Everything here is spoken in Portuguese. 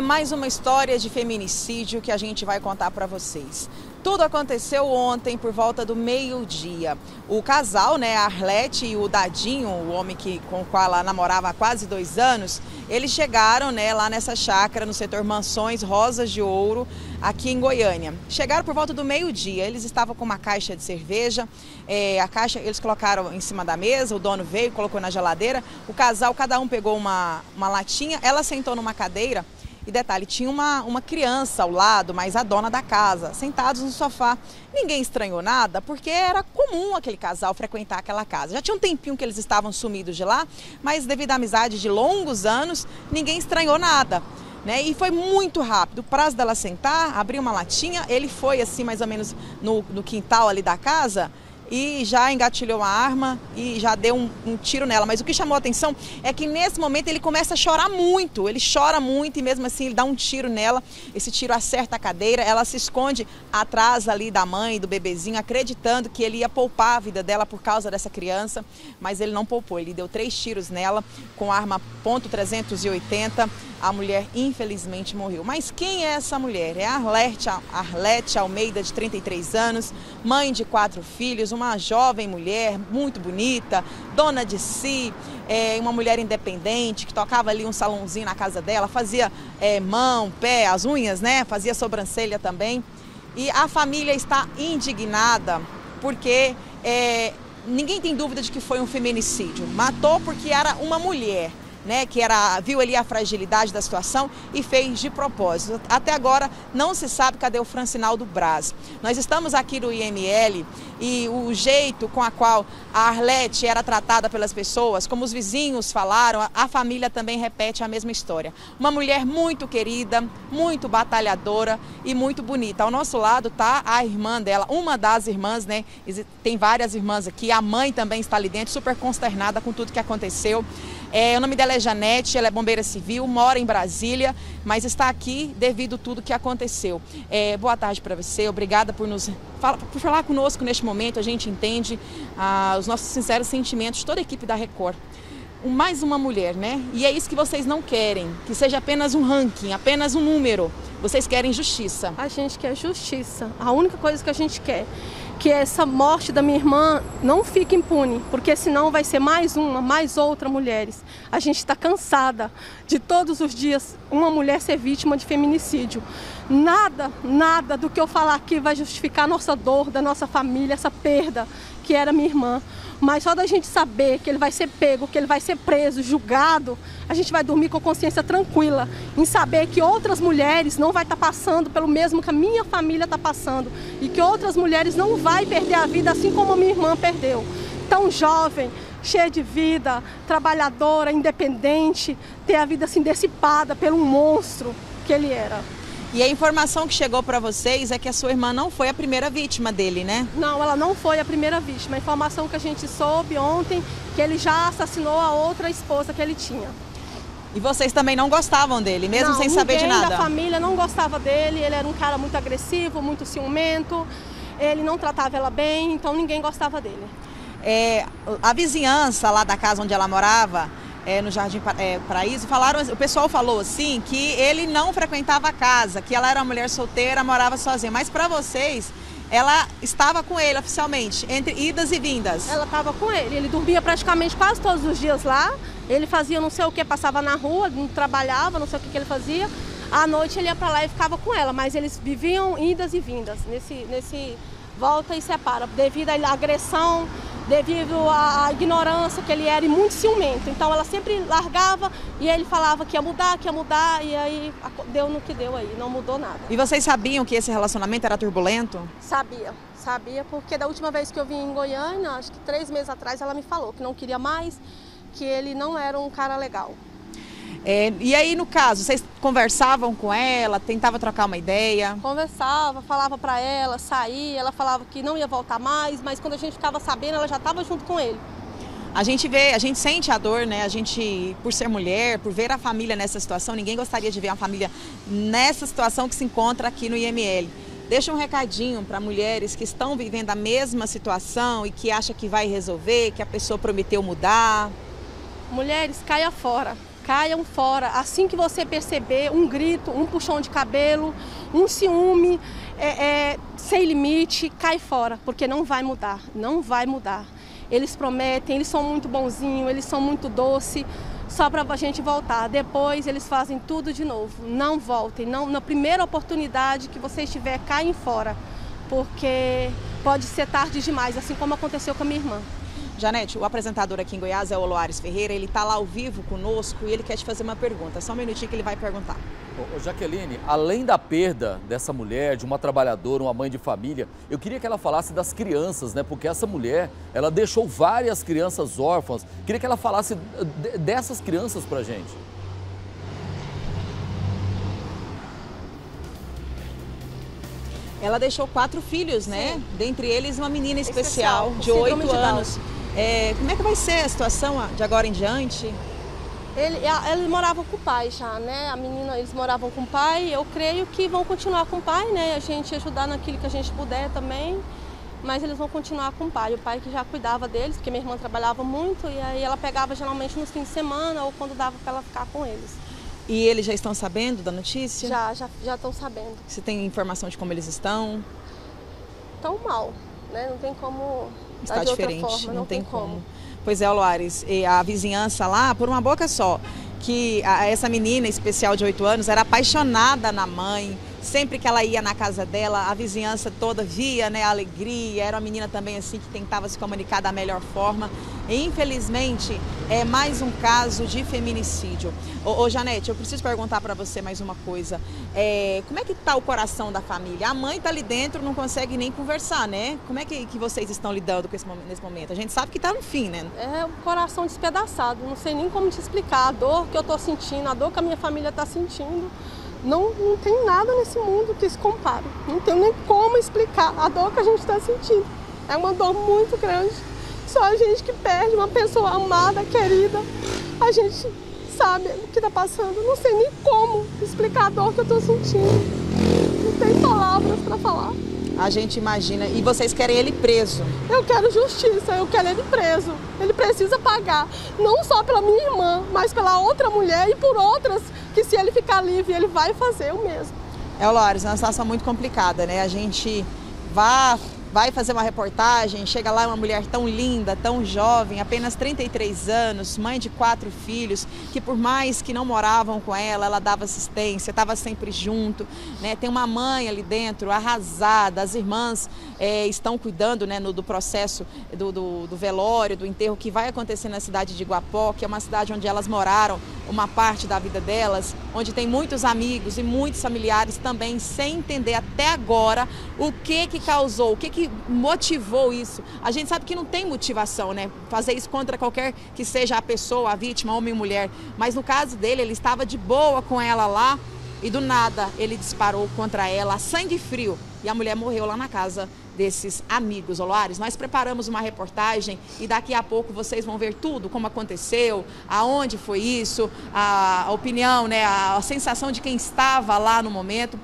É mais uma história de feminicídio que a gente vai contar para vocês. Tudo aconteceu ontem por volta do meio-dia. O casal, né, a Arlete e o Dadinho, o homem que, com o qual ela namorava há quase dois anos, eles chegaram né, lá nessa chácara no setor Mansões Rosas de Ouro, aqui em Goiânia. Chegaram por volta do meio-dia, eles estavam com uma caixa de cerveja, é, a caixa eles colocaram em cima da mesa, o dono veio, colocou na geladeira, o casal, cada um pegou uma, uma latinha, ela sentou numa cadeira e detalhe, tinha uma, uma criança ao lado, mas a dona da casa, sentados no sofá. Ninguém estranhou nada, porque era comum aquele casal frequentar aquela casa. Já tinha um tempinho que eles estavam sumidos de lá, mas devido à amizade de longos anos, ninguém estranhou nada. Né? E foi muito rápido. O prazo dela sentar, abrir uma latinha, ele foi assim mais ou menos no, no quintal ali da casa e já engatilhou a arma e já deu um, um, tiro nela. Mas o que chamou a atenção é que nesse momento ele começa a chorar muito. Ele chora muito e mesmo assim ele dá um tiro nela. Esse tiro acerta a cadeira. Ela se esconde atrás ali da mãe, do bebezinho, acreditando que ele ia poupar a vida dela por causa dessa criança. Mas ele não poupou. Ele deu três tiros nela com arma .380 a mulher infelizmente morreu. Mas quem é essa mulher? É a Arlete, Arlete Almeida, de 33 anos, mãe de quatro filhos, uma jovem mulher muito bonita, dona de si, é, uma mulher independente que tocava ali um salãozinho na casa dela, fazia é, mão, pé, as unhas, né? Fazia sobrancelha também. E a família está indignada porque é, ninguém tem dúvida de que foi um feminicídio. Matou porque era uma mulher né, que era, viu ali a fragilidade da situação e fez de propósito. Até agora não se sabe cadê o Francinaldo Braz. Nós estamos aqui no IML e o jeito com a qual a Arlete era tratada pelas pessoas, como os vizinhos falaram, a família também repete a mesma história. Uma mulher muito querida, muito batalhadora e muito bonita. Ao nosso lado está a irmã dela, uma das irmãs, né? Tem várias irmãs aqui, a mãe também está ali dentro, super consternada com tudo que aconteceu. É, o nome dela é Janete, ela é bombeira civil, mora em Brasília, mas está aqui devido tudo que aconteceu. É, boa tarde para você, obrigada por nos por falar conosco neste momento. A gente entende ah, os nossos sinceros sentimentos, toda a equipe da Record mais uma mulher, né? E é isso que vocês não querem, que seja apenas um ranking, apenas um número. Vocês querem justiça. A gente quer justiça. A única coisa que a gente quer que essa morte da minha irmã não fique impune, porque senão vai ser mais uma, mais outra mulheres. A gente está cansada de todos os dias uma mulher ser vítima de feminicídio. Nada, nada do que eu falar aqui vai justificar a nossa dor, da nossa família, essa perda que era minha irmã. Mas só da gente saber que ele vai ser pego, que ele vai ser preso, julgado, a gente vai dormir com consciência tranquila, em saber que outras mulheres não vai estar tá passando pelo mesmo que a minha família está passando e que outras mulheres não vai perder a vida assim como a minha irmã perdeu. Tão jovem, cheia de vida, trabalhadora, independente, ter a vida assim dissipada pelo monstro que ele era. E a informação que chegou para vocês é que a sua irmã não foi a primeira vítima dele, né? Não, ela não foi a primeira vítima. A informação que a gente soube ontem que ele já assassinou a outra esposa que ele tinha. E vocês também não gostavam dele, mesmo não, sem saber de nada? da família não gostava dele, ele era um cara muito agressivo, muito ciumento, ele não tratava ela bem, então ninguém gostava dele. É, a vizinhança lá da casa onde ela morava é, no Jardim é, Paraíso, falaram, o pessoal falou assim que ele não frequentava a casa, que ela era uma mulher solteira, morava sozinha. Mas para vocês, ela estava com ele oficialmente, entre idas e vindas. Ela estava com ele, ele dormia praticamente quase todos os dias lá. Ele fazia não sei o que, passava na rua, não trabalhava, não sei o que, que ele fazia. À noite ele ia para lá e ficava com ela, mas eles viviam idas e vindas nesse, nesse volta e separa, devido à agressão devido à ignorância que ele era e muito ciumento. Então ela sempre largava e ele falava que ia mudar, que ia mudar e aí deu no que deu aí, não mudou nada. E vocês sabiam que esse relacionamento era turbulento? Sabia, sabia, porque da última vez que eu vim em Goiânia, acho que três meses atrás, ela me falou que não queria mais, que ele não era um cara legal. É, e aí, no caso, vocês conversavam com ela, tentava trocar uma ideia? Conversava, falava para ela, saía, ela falava que não ia voltar mais, mas quando a gente ficava sabendo, ela já estava junto com ele. A gente vê, a gente sente a dor, né? A gente, por ser mulher, por ver a família nessa situação, ninguém gostaria de ver uma família nessa situação que se encontra aqui no IML. Deixa um recadinho para mulheres que estão vivendo a mesma situação e que acham que vai resolver, que a pessoa prometeu mudar. Mulheres, caia fora caiam fora. Assim que você perceber um grito, um puxão de cabelo, um ciúme, é, é, sem limite, cai fora, porque não vai mudar, não vai mudar. Eles prometem, eles são muito bonzinhos, eles são muito doces, só para a gente voltar. Depois eles fazem tudo de novo. Não voltem, não, na primeira oportunidade que você estiver, caem fora, porque pode ser tarde demais, assim como aconteceu com a minha irmã. Janete, o apresentador aqui em Goiás é o Loares Ferreira, ele está lá ao vivo conosco e ele quer te fazer uma pergunta. Só um minutinho que ele vai perguntar. Ô, Jaqueline, além da perda dessa mulher, de uma trabalhadora, uma mãe de família, eu queria que ela falasse das crianças, né? Porque essa mulher, ela deixou várias crianças órfãs. Queria que ela falasse dessas crianças pra gente. Ela deixou quatro filhos, né? Sim. Dentre eles uma menina especial, especial de oito anos. É, como é que vai ser a situação de agora em diante? Ele, eles moravam com o pai já, né? A menina, eles moravam com o pai. Eu creio que vão continuar com o pai, né? A gente ajudar naquilo que a gente puder também. Mas eles vão continuar com o pai. O pai que já cuidava deles, porque minha irmã trabalhava muito e aí ela pegava geralmente nos fins de semana ou quando dava para ela ficar com eles. E eles já estão sabendo da notícia? Já, já, já estão sabendo. Você tem informação de como eles estão? Estão mal, né? Não tem como. Está diferente, forma, não, não, tem, tem como. como. Pois é, Loares, e a vizinhança lá, por uma boca só, que a, essa menina especial de 8 anos era apaixonada na mãe, sempre que ela ia na casa dela, a vizinhança toda via né, a alegria, era uma menina também assim que tentava se comunicar da melhor forma. E, infelizmente, é mais um caso de feminicídio. Ô, ô Janete, eu preciso perguntar para você mais uma coisa. É, como é que está o coração da família? A mãe está ali dentro, não consegue nem conversar, né? Como é que, que vocês estão lidando com esse, nesse momento? A gente sabe que está no fim, né? É o coração despedaçado, não sei nem como te explicar a dor que eu estou sentindo, a dor que a minha família está sentindo. Não, não tem nada nesse mundo que se compare. Não tem nem como explicar a dor que a gente está sentindo. É uma dor muito grande. Só a gente que perde uma pessoa amada, querida, a gente sabe o que está passando. Não sei nem como explicar a dor que eu estou sentindo. Não tem palavras para falar. A gente imagina. E vocês querem ele preso? Eu quero justiça, eu quero ele preso. Ele precisa pagar, não só pela minha irmã, mas pela outra mulher e por outras que se ele ficar livre, ele vai fazer o mesmo. É, Lores, é uma situação muito complicada, né? A gente vai vai fazer uma reportagem, chega lá uma mulher tão linda, tão jovem, apenas 33 anos, mãe de quatro filhos, que por mais que não moravam com ela, ela dava assistência, estava sempre junto, né? Tem uma mãe ali dentro, arrasada, as irmãs é, estão cuidando né, no, do processo do, do, do velório, do enterro que vai acontecer na cidade de Guapó, que é uma cidade onde elas moraram uma parte da vida delas, onde tem muitos amigos e muitos familiares também sem entender até agora o que que causou, o que que motivou isso. A gente sabe que não tem motivação, né? Fazer isso contra qualquer que seja a pessoa, a vítima, homem ou mulher. Mas no caso dele, ele estava de boa com ela lá e do nada ele disparou contra ela, sangue frio, e a mulher morreu lá na casa desses amigos Oloares. Nós preparamos uma reportagem e daqui a pouco vocês vão ver tudo, como aconteceu, aonde foi isso, a opinião, né, a sensação de quem estava lá no momento.